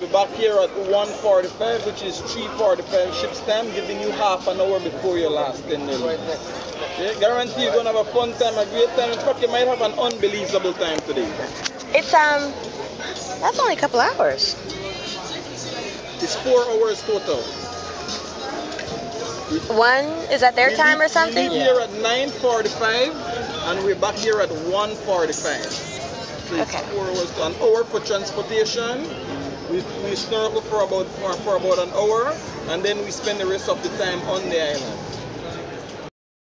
We're back here at 145, which is 345 ship's time, giving you half an hour before your last 10 days. Okay, guarantee you're gonna have a fun time, a great time. In fact, you might have an unbelievable time today. It's um, that's only a couple hours. It's four hours total. One is that their We time or something? We leave here at 9.45 and we're back here at 1.45. So it's Okay. four hours to an hour for transportation. We, we snorkel for about for, for about an hour and then we spend the rest of the time on the island.